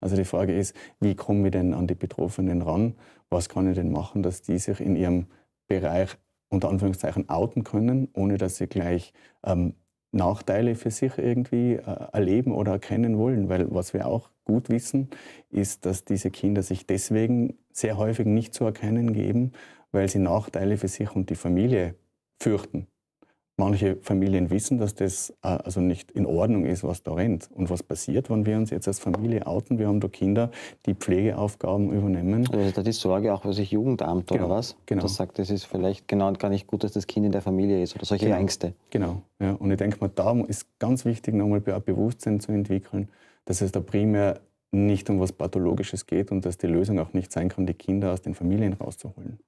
Also die Frage ist, wie kommen wir denn an die Betroffenen ran? Was kann ich denn machen, dass die sich in ihrem Bereich unter Anführungszeichen outen können, ohne dass sie gleich ähm, Nachteile für sich irgendwie äh, erleben oder erkennen wollen. Weil was wir auch gut wissen, ist, dass diese Kinder sich deswegen sehr häufig nicht zu erkennen geben, weil sie Nachteile für sich und die Familie fürchten. Manche Familien wissen, dass das äh, also nicht in Ordnung ist, was da rennt. Und was passiert, wenn wir uns jetzt als Familie outen? Wir haben da Kinder, die Pflegeaufgaben übernehmen. Also da die Sorge auch, was ich Jugendamt Genau, oder was? genau. Das sagt, es ist vielleicht genau gar nicht gut, dass das Kind in der Familie ist oder solche Genau. Ängste. Genau. Ja. Und ich denke mal, da ist ganz wichtig, nochmal ein Bewusstsein zu entwickeln, dass es da primär nicht um was Pathologisches geht und dass die Lösung auch nicht sein kann, die Kinder aus den Familien rauszuholen.